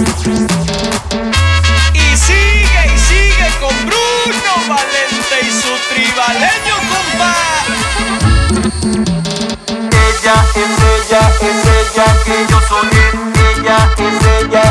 Y sigue y sigue con Bruno Valente y su tribaleño compa. Ella es ella, es ella que yo soy. Ella es ella.